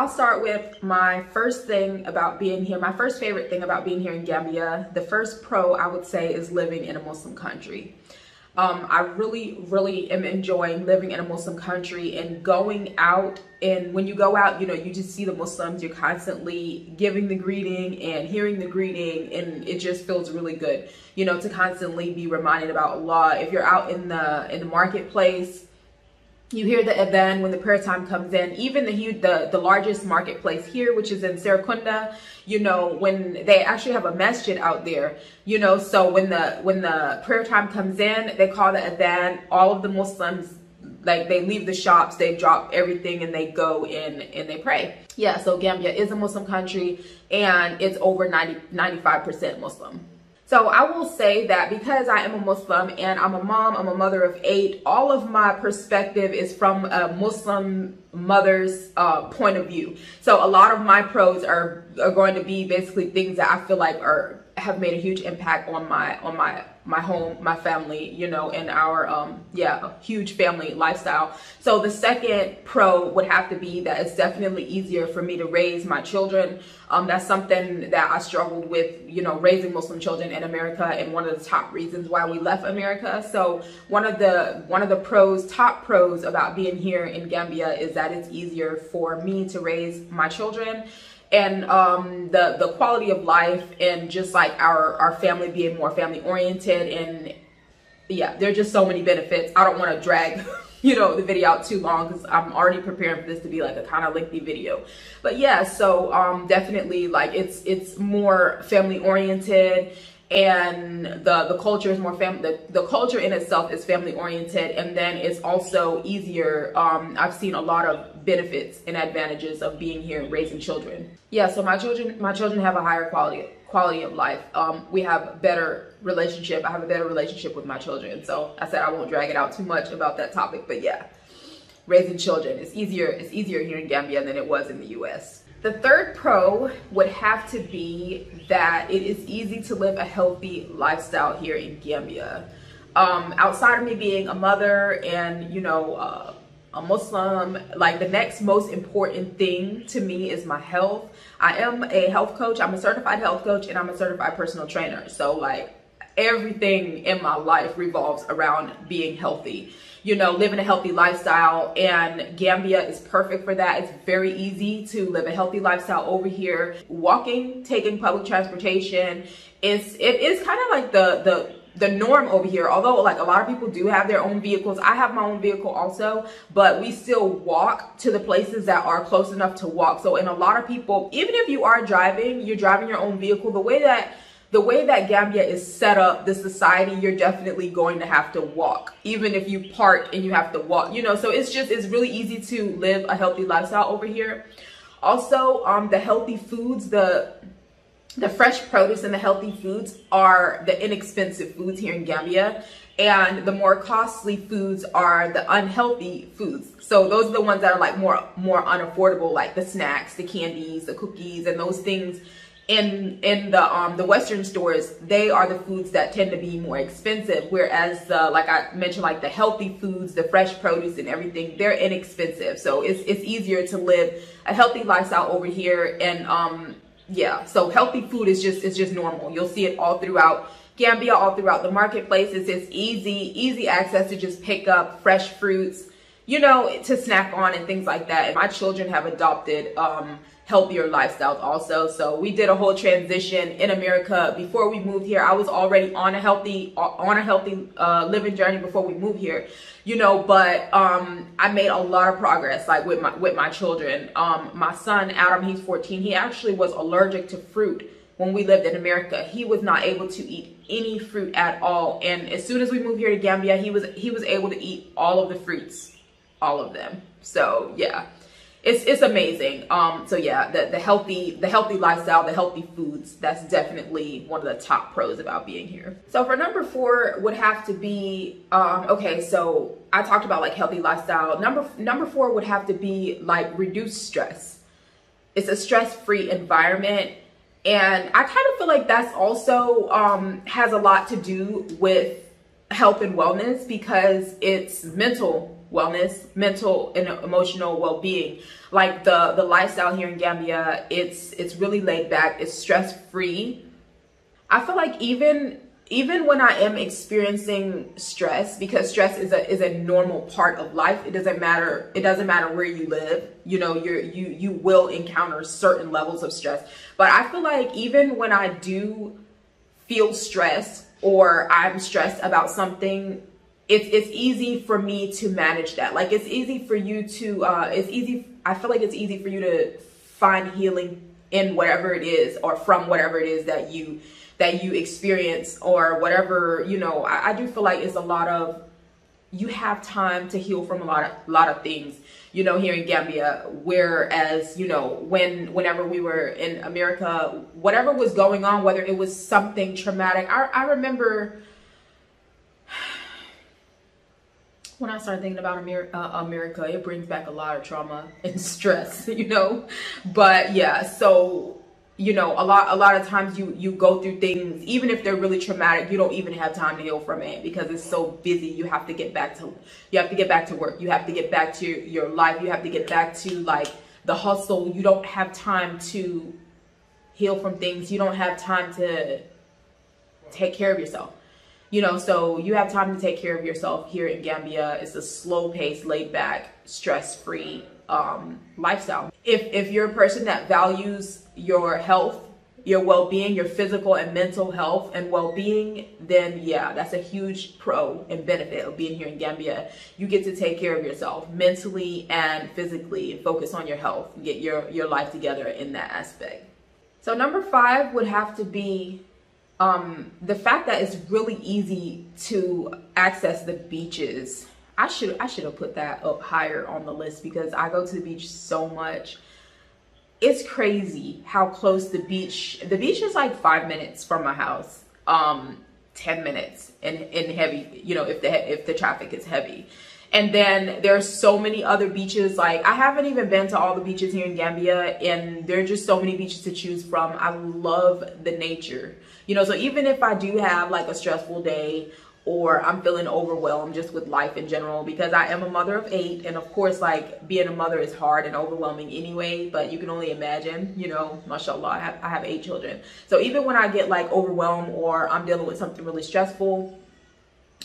I'll start with my first thing about being here. My first favorite thing about being here in Gambia. The first pro I would say is living in a Muslim country. Um, I really, really am enjoying living in a Muslim country and going out. And when you go out, you know, you just see the Muslims, you're constantly giving the greeting and hearing the greeting, and it just feels really good, you know, to constantly be reminded about Allah. If you're out in the in the marketplace, you hear the adhan when the prayer time comes in even the huge the, the largest marketplace here which is in Serekunda you know when they actually have a masjid out there you know so when the when the prayer time comes in they call the adhan all of the muslims like they leave the shops they drop everything and they go in and they pray. Yeah so gambia is a muslim country and it's over 90 95 percent muslim so I will say that because I am a Muslim and I'm a mom, I'm a mother of eight, all of my perspective is from a Muslim mother's uh, point of view. So a lot of my pros are, are going to be basically things that I feel like are have made a huge impact on my on my my home, my family, you know, and our um yeah, huge family lifestyle. So the second pro would have to be that it's definitely easier for me to raise my children. Um that's something that I struggled with, you know, raising Muslim children in America and one of the top reasons why we left America. So one of the one of the pros, top pros about being here in Gambia is that it's easier for me to raise my children and um, the the quality of life and just like our our family being more family oriented and yeah there are just so many benefits. I don't want to drag you know the video out too long because i'm already preparing for this to be like a kind of lengthy video. But yeah so um definitely like it's it's more family oriented and the the culture is more family the, the culture in itself is family oriented and then it's also easier um i've seen a lot of benefits and advantages of being here and raising children. Yeah so my children my children have a higher quality quality of life. Um we have better relationship i have a better relationship with my children. So i said i won't drag it out too much about that topic but yeah. Raising children it's easier it's easier here in gambia than it was in the u.s the third pro would have to be that it is easy to live a healthy lifestyle here in Gambia. Um, outside of me being a mother and, you know, uh, a Muslim, like the next most important thing to me is my health. I am a health coach. I'm a certified health coach and I'm a certified personal trainer. So like everything in my life revolves around being healthy you know, living a healthy lifestyle. And Gambia is perfect for that. It's very easy to live a healthy lifestyle over here. Walking, taking public transportation, it's, it is kind of like the the the norm over here although like a lot of people do have their own vehicles i have my own vehicle also but we still walk to the places that are close enough to walk so in a lot of people even if you are driving you're driving your own vehicle the way that the way that Gambia is set up, the society, you're definitely going to have to walk, even if you park and you have to walk, you know, so it's just, it's really easy to live a healthy lifestyle over here. Also, um, the healthy foods, the, the fresh produce and the healthy foods are the inexpensive foods here in Gambia. And the more costly foods are the unhealthy foods. So those are the ones that are like more, more unaffordable, like the snacks, the candies, the cookies, and those things in in the um the western stores they are the foods that tend to be more expensive whereas uh, like i mentioned like the healthy foods the fresh produce and everything they're inexpensive. So it's it's easier to live a healthy lifestyle over here and um yeah so healthy food is just it's just normal. You'll see it all throughout gambia all throughout the marketplaces. It's easy easy access to just pick up fresh fruits you know to snack on and things like that. And my children have adopted um healthier lifestyles also. So we did a whole transition in America before we moved here. I was already on a healthy on a healthy uh, living journey before we moved here, you know. But um, I made a lot of progress, like with my with my children. Um, my son Adam, he's 14. He actually was allergic to fruit when we lived in America. He was not able to eat any fruit at all. And as soon as we moved here to Gambia, he was he was able to eat all of the fruits, all of them. So yeah it's it's amazing. Um, so yeah, the the healthy the healthy lifestyle, the healthy foods, that's definitely one of the top pros about being here. So for number four would have to be um, okay. So I talked about like healthy lifestyle. Number number four would have to be like reduce stress. It's a stress free environment, and I kind of feel like that's also um, has a lot to do with health and wellness because it's mental wellness, mental and emotional well-being. Like the the lifestyle here in Gambia, it's it's really laid back, it's stress-free. I feel like even even when I am experiencing stress, because stress is a is a normal part of life. It doesn't matter. It doesn't matter where you live. You know, you're you you will encounter certain levels of stress. But I feel like even when I do feel stress or I'm stressed about something, it's it's easy for me to manage that. Like it's easy for you to. Uh, it's easy. I feel like it's easy for you to find healing in whatever it is or from whatever it is that you that you experience or whatever, you know, I, I do feel like it's a lot of you have time to heal from a lot of lot of things you know here in gambia whereas you know when whenever we were in america whatever was going on whether it was something traumatic i, I remember when i started thinking about america, uh, america it brings back a lot of trauma and stress you know? But yeah so you know a lot a lot of times you you go through things even if they're really traumatic you don't even have time to heal from it because it's so busy you have to get back to you have to get back to work you have to get back to your life you have to get back to like the hustle you don't have time to heal from things you don't have time to take care of yourself you know so you have time to take care of yourself here in gambia it's a slow pace laid back stress free um, lifestyle if if you're a person that values your health, your well-being, your physical and mental health and well-being, then yeah, that's a huge pro and benefit of being here in Gambia. You get to take care of yourself mentally and physically and focus on your health, get your, your life together in that aspect. So number five would have to be um, the fact that it's really easy to access the beaches. I should I should have put that up higher on the list because I go to the beach so much it's crazy how close the beach the beach is like five minutes from my house um 10 minutes in in heavy you know if the if the traffic is heavy and then there's so many other beaches like i haven't even been to all the beaches here in gambia and there are just so many beaches to choose from i love the nature you know so even if i do have like a stressful day or I'm feeling overwhelmed just with life in general because I am a mother of eight. And of course, like being a mother is hard and overwhelming anyway, but you can only imagine, you know, mashallah, I have, I have eight children. So even when I get like overwhelmed or I'm dealing with something really stressful,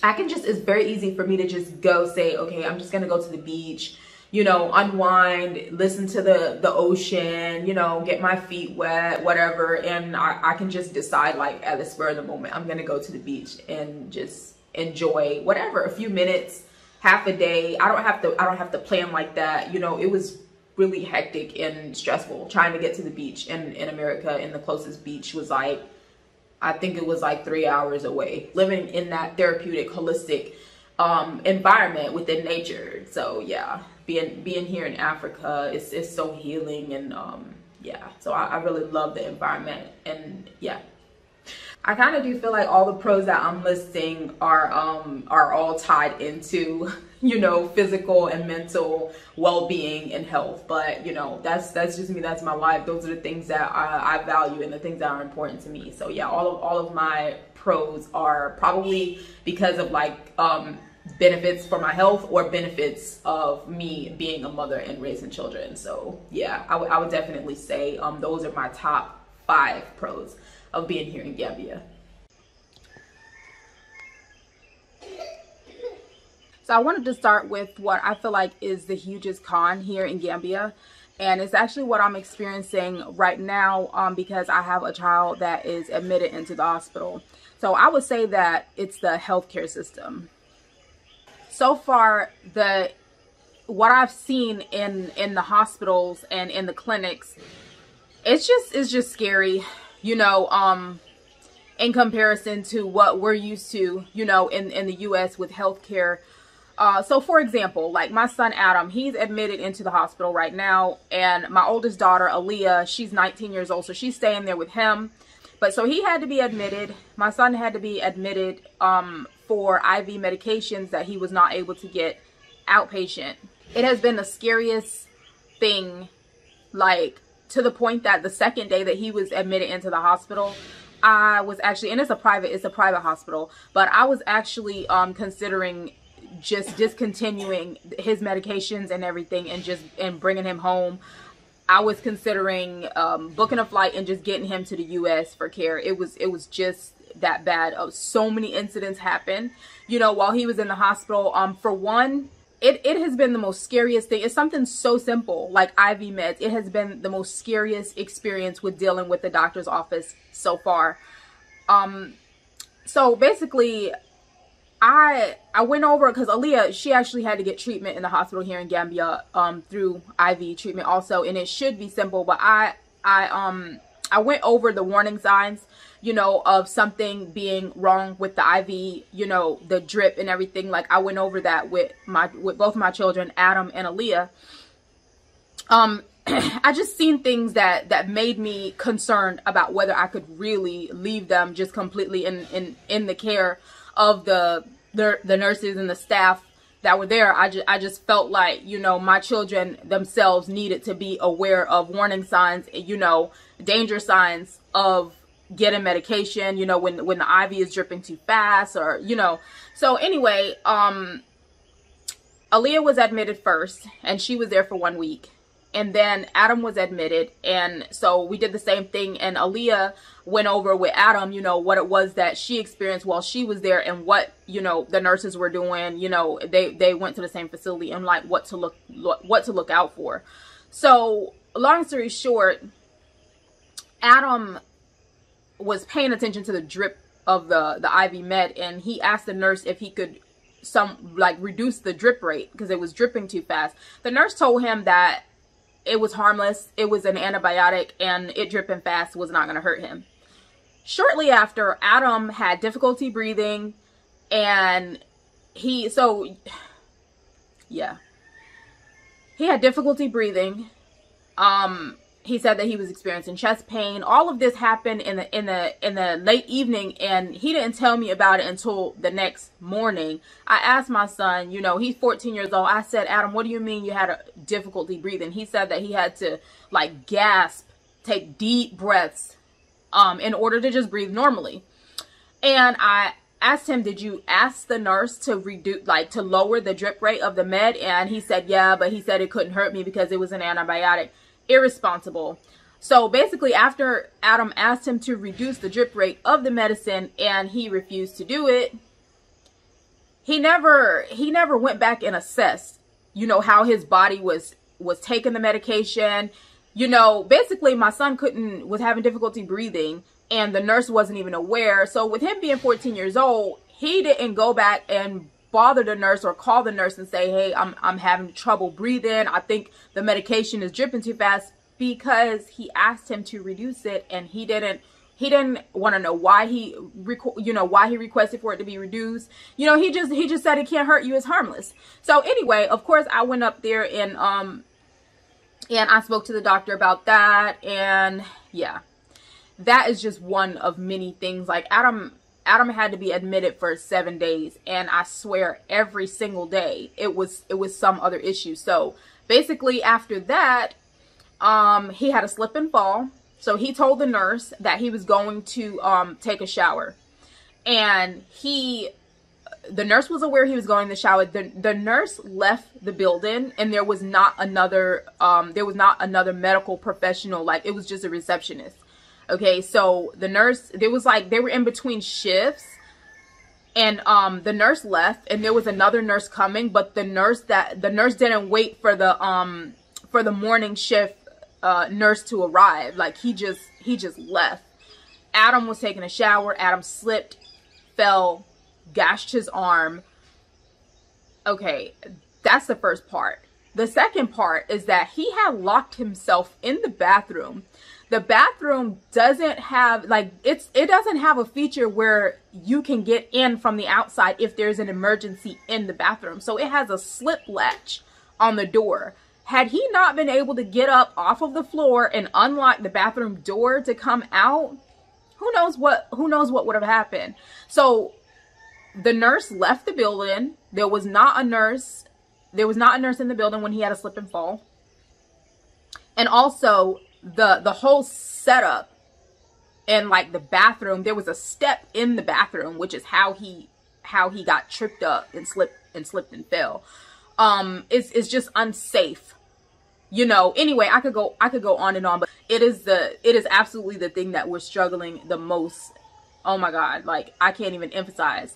I can just, it's very easy for me to just go say, okay, I'm just to go to the beach you know, unwind, listen to the the ocean, you know, get my feet wet, whatever, and I, I can just decide like at the spur of the moment, I'm gonna go to the beach and just enjoy whatever, a few minutes, half a day. I don't have to I don't have to plan like that. You know, it was really hectic and stressful trying to get to the beach in, in America and the closest beach was like I think it was like three hours away. Living in that therapeutic, holistic um, environment within nature. So yeah, being being here in Africa is is so healing and um, yeah. So I, I really love the environment and yeah. I kind of do feel like all the pros that I'm listing are um are all tied into you know physical and mental well-being and health but you know that's that's just me that's my life those are the things that I, I value and the things that are important to me so yeah all of all of my pros are probably because of like um benefits for my health or benefits of me being a mother and raising children. So yeah, I, I would definitely say um, those are my top five pros of being here in Gambia. So I wanted to start with what I feel like is the hugest con here in Gambia. And it's actually what I'm experiencing right now um, because I have a child that is admitted into the hospital. So I would say that it's the healthcare system so far the what I've seen in in the hospitals and in the clinics, it's just it's just scary, you know, um in comparison to what we're used to, you know, in in the US with healthcare. Uh, so for example, like my son Adam, he's admitted into the hospital right now, and my oldest daughter Aaliyah, she's 19 years old, so she's staying there with him. But so he had to be admitted. My son had to be admitted um, for IV medications that he was not able to get outpatient. It has been the scariest thing, like to the point that the second day that he was admitted into the hospital, I was actually, and it's a private, it's a private hospital, but I was actually um, considering just discontinuing his medications and everything and just and bringing him home. I was considering um, booking a flight and just getting him to the U.S. for care. It was it was just that bad. Oh, so many incidents happened. You know, while he was in the hospital. Um, for one, it, it has been the most scariest thing. It's something so simple like IV meds. It has been the most scariest experience with dealing with the doctor's office so far. Um, so basically, I I went over because Aaliyah she actually had to get treatment in the hospital here in Gambia um through IV treatment also, and it should be simple, but I I um I went over the warning signs you know, of something being wrong with the IV, you know, the drip and everything. Like I went over that with my with both my children, Adam and Aaliyah. Um, I just seen things that that made me concerned about whether I could really leave them just completely in in in the care of the the, the nurses and the staff that were there. I just I just felt like you know my children themselves needed to be aware of warning signs, you know, danger signs of getting medication, you know, when when the IV is dripping too fast or, you know. So anyway, um Aaliyah was admitted first and she was there for one week. And then Adam was admitted and so we did the same thing and Aaliyah went over with Adam, you know, what it was that she experienced while she was there and what, you know, the nurses were doing, you know, they they went to the same facility and like what to look what to look out for. So, long story short, Adam was paying attention to the drip of the the IV med and he asked the nurse if he could some like reduce the drip rate because it was dripping too fast. The nurse told him that it was harmless, it was an antibiotic and it dripping fast was not going to hurt him. Shortly after, Adam had difficulty breathing and he so yeah. He had difficulty breathing. Um he said that he was experiencing chest pain. All of this happened in the in the in the late evening and he didn't tell me about it until the next morning. I asked my son, you know, he's 14 years old. I said, "Adam, what do you mean you had a difficulty breathing?" He said that he had to like gasp, take deep breaths um in order to just breathe normally. And I asked him, "Did you ask the nurse to reduce like to lower the drip rate of the med?" And he said, "Yeah, but he said it couldn't hurt me because it was an antibiotic." Irresponsible. So basically, after Adam asked him to reduce the drip rate of the medicine and he refused to do it, he never he never went back and assessed, you know, how his body was was taking the medication. You know, basically my son couldn't was having difficulty breathing and the nurse wasn't even aware. So with him being 14 years old, he didn't go back and bother the nurse or call the nurse and say, hey, I'm, I'm having trouble breathing. I think the medication is dripping too fast because he asked him to reduce it and he didn't he didn't want to know why he you know why he requested for it to be reduced. You know he just he just said it can't hurt you it's harmless. So anyway of course i went up there and um and i spoke to the doctor about that and yeah. That is just one of many things like adam Adam had to be admitted for seven days, and I swear every single day it was it was some other issue. So basically, after that, um, he had a slip and fall. So he told the nurse that he was going to um, take a shower, and he the nurse was aware he was going to the shower. The, the nurse left the building and there was not another um there was not another medical professional like it was just a receptionist. Okay, so the nurse, there was like, they were in between shifts. And um the nurse left and there was another nurse coming but the nurse that the nurse didn't wait for the um for the morning shift uh nurse to arrive. Like he just he just left. Adam was taking a shower. Adam slipped fell gashed his arm. Okay that's the first part. The second part is that he had locked himself in the bathroom the bathroom doesn't have like it's it doesn't have a feature where you can get in from the outside if there's an emergency in the bathroom. So it has a slip latch on the door. Had he not been able to get up off of the floor and unlock the bathroom door to come out, who knows what who knows what would have happened. So the nurse left the building. There was not a nurse. There was not a nurse in the building when he had a slip and fall. And also, the the whole setup and like the bathroom there was a step in the bathroom which is how he how he got tripped up and slipped and slipped and fell. Um, it's it's just unsafe. You know, anyway, I could go I could go on and on, but it is the it is absolutely the thing that we're struggling the most. Oh my god, like I can't even emphasize.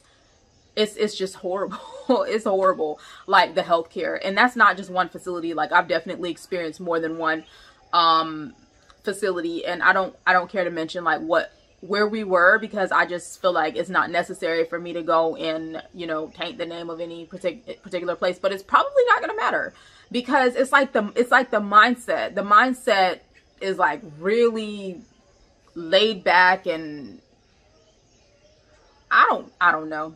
It's it's just horrible. it's horrible. Like the healthcare. And that's not just one facility. Like I've definitely experienced more than one um facility and I don't I don't care to mention like what where we were because I just feel like it's not necessary for me to go and, you know, taint the name of any partic- particular place, but it's probably not to matter because it's like the it's like the mindset. The mindset is like really laid back and I don't I don't know.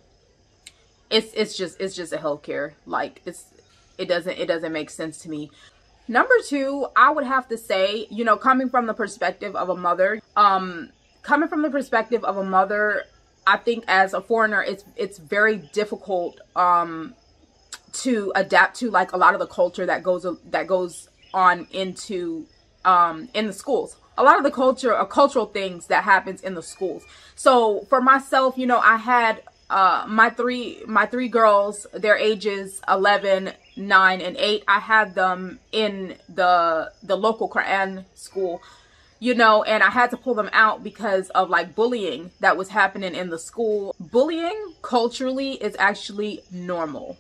It's it's just it's just a healthcare. Like it's it doesn't it doesn't make sense to me. Number 2, I would have to say, you know, coming from the perspective of a mother, um coming from the perspective of a mother, I think as a foreigner, it's it's very difficult um, to adapt to like a lot of the culture that goes that goes on into um, in the schools. A lot of the culture, uh, cultural things that happens in the schools. So for myself, you know, I had uh, my three my three girls. Their ages 11, 9, and 8. I had them in the the local Quran school you know, and I had to pull them out because of like bullying that was happening in the school. Bullying culturally is actually normal.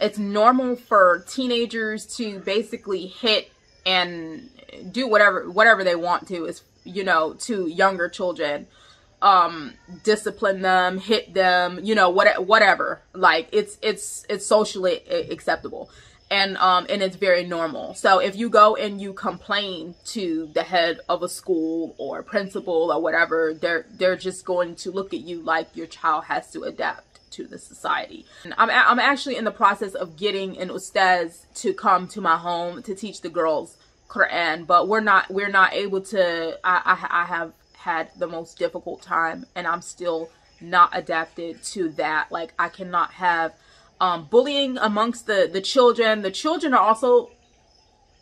It's normal for teenagers to basically hit and do whatever whatever they want to is you know to younger children um discipline them hit them you know what whatever. Like it's it's it's socially acceptable. And um and it's very normal. So if you go and you complain to the head of a school or principal or whatever they're they're just going to look at you like your child has to adapt to the society. And i'm i'm actually in the process of getting an ustaz to come to my home to teach the girls quran but we're not we're not able to i i, I have had the most difficult time and i'm still not adapted to that. Like i cannot have um, bullying amongst the the children. The children are also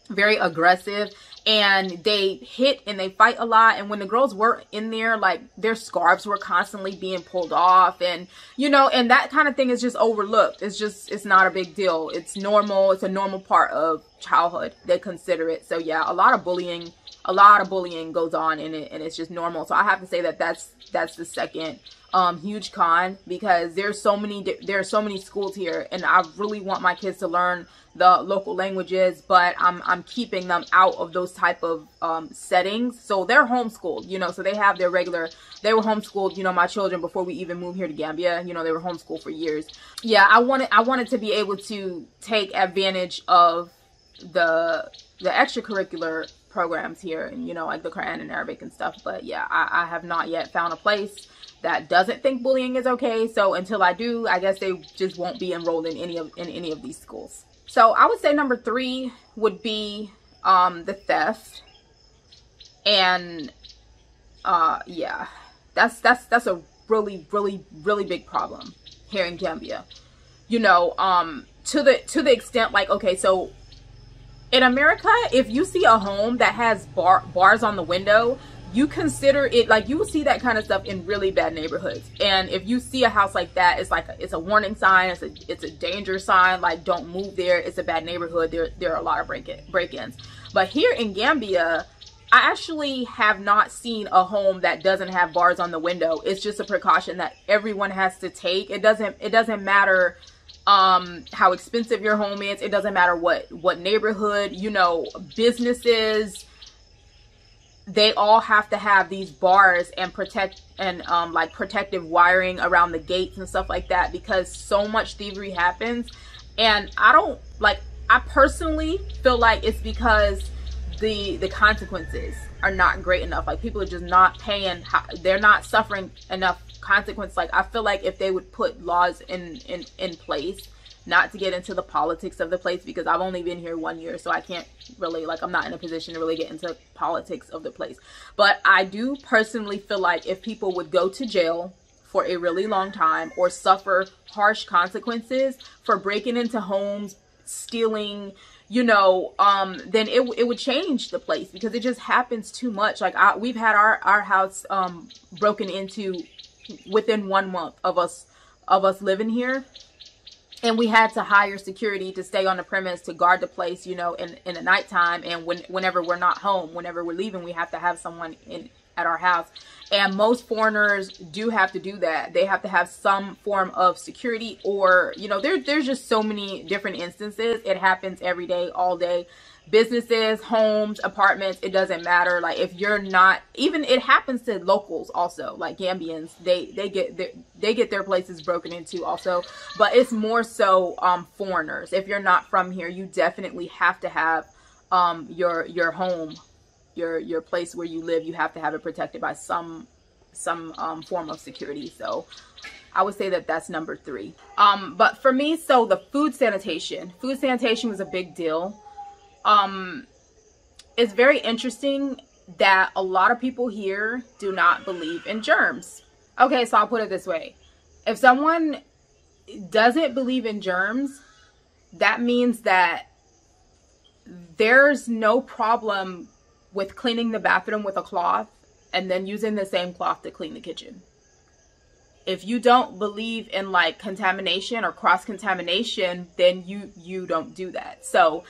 very aggressive and they hit and they fight a lot. And when the girls were in there like their scarves were constantly being pulled off and you know and that kind of thing is just overlooked. It's just it's not a big deal. It's normal. It's a normal part of childhood. They consider it. So yeah a lot of bullying a lot of bullying goes on in it and it's just normal. So i have to say that that's that's the second um, huge con because there's so many there are so many schools here and I really want my kids to learn the local languages but I'm, I'm keeping them out of those type of um, settings. So they're homeschooled you know so they have their regular they were homeschooled you know my children before we even moved here to Gambia you know they were homeschooled for years. Yeah I wanted I wanted to be able to take advantage of the the extracurricular programs here and you know like the Quran and Arabic and stuff but yeah I, I have not yet found a place that doesn't think bullying is okay. So until I do, I guess they just won't be enrolled in any of in any of these schools. So I would say number three would be um, the theft, and uh, yeah, that's that's that's a really really really big problem here in Gambia. You know, um, to the to the extent like okay, so in America, if you see a home that has bar bars on the window, you consider it like you will see that kind of stuff in really bad neighborhoods. And if you see a house like that it's like a, it's a warning sign it's a it's a danger sign like don't move there it's a bad neighborhood there there are a lot of break break-ins. But here in Gambia I actually have not seen a home that doesn't have bars on the window. It's just a precaution that everyone has to take. It doesn't it doesn't matter um how expensive your home is. It doesn't matter what what neighborhood you know businesses they all have to have these bars and protect and um, like protective wiring around the gates and stuff like that because so much thievery happens. And i don't like i personally feel like it's because the the consequences are not great enough. Like people are just not paying they're not suffering enough consequence like i feel like if they would put laws in in in place not to get into the politics of the place because I've only been here one year, so I can't really, like, I'm not in a position to really get into politics of the place. But I do personally feel like if people would go to jail for a really long time or suffer harsh consequences for breaking into homes, stealing, you know, um, then it, it would change the place because it just happens too much. Like I, we've had our, our house, um, broken into within one month of us of us living here. And we had to hire security to stay on the premise to guard the place you know in in the nighttime. And when whenever we're not home whenever we're leaving we have to have someone in at our house. And most foreigners do have to do that. They have to have some form of security or you know there, there's just so many different instances. It happens every day all day businesses, homes, apartments, it doesn't matter. Like if you're not even it happens to locals also, like Gambians, they they get their, they get their places broken into also, but it's more so um foreigners. If you're not from here, you definitely have to have um your your home, your your place where you live, you have to have it protected by some some um form of security. So I would say that that's number 3. Um but for me, so the food sanitation. Food sanitation was a big deal um, it's very interesting that a lot of people here do not believe in germs. Okay, so I'll put it this way. If someone doesn't believe in germs, that means that there's no problem with cleaning the bathroom with a cloth and then using the same cloth to clean the kitchen. If you don't believe in like contamination or cross contamination, then you you don't do that. So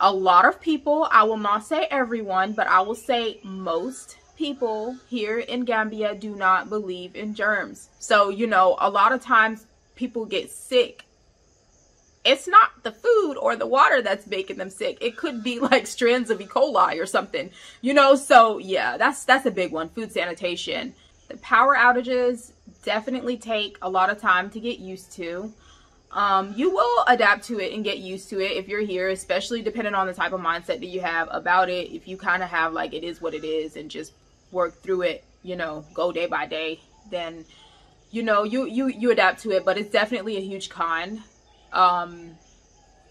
a lot of people, I will not say everyone, but I will say most people here in Gambia do not believe in germs. So, you know, a lot of times people get sick. It's not the food or the water that's making them sick. It could be like strands of E. coli or something. You know, so yeah, that's that's a big one, food sanitation. The power outages definitely take a lot of time to get used to um, you will adapt to it and get used to it if you're here, especially depending on the type of mindset that you have about it. If you kind of have like it is what it is and just work through it, you know, go day by day, then you know you you you adapt to it. But it's definitely a huge con, um,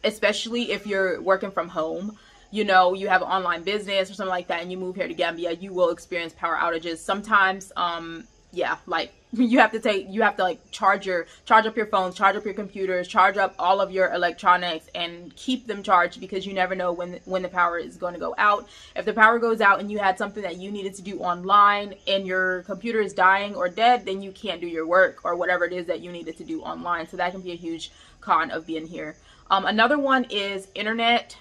especially if you're working from home. You know, you have an online business or something like that, and you move here to Gambia, you will experience power outages. Sometimes, um, yeah, like you have to take you have to like charge your charge up your phones charge up your computers charge up all of your electronics and keep them charged because you never know when when the power is going to go out. If the power goes out and you had something that you needed to do online and your computer is dying or dead then you can't do your work or whatever it is that you needed to do online. So that can be a huge con of being here. Um, another one is internet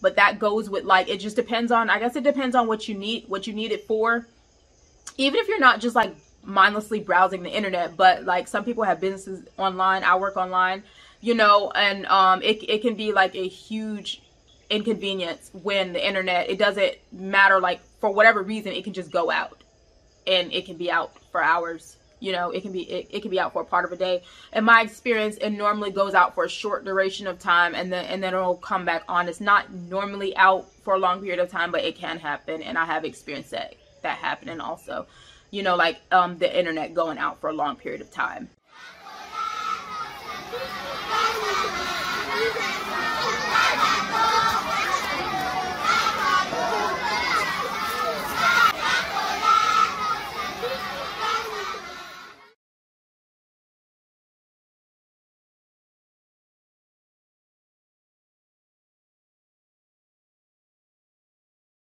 but that goes with like it just depends on i guess it depends on what you need what you need it for. Even if you're not just like mindlessly browsing the internet but like some people have businesses online i work online you know and um it, it can be like a huge inconvenience when the internet it doesn't matter like for whatever reason it can just go out. And it can be out for hours you know it can be it, it can be out for a part of a day. In my experience it normally goes out for a short duration of time and then and then it'll come back on. It's not normally out for a long period of time but it can happen and i have experienced that that happening also you know, like um, the internet going out for a long period of time.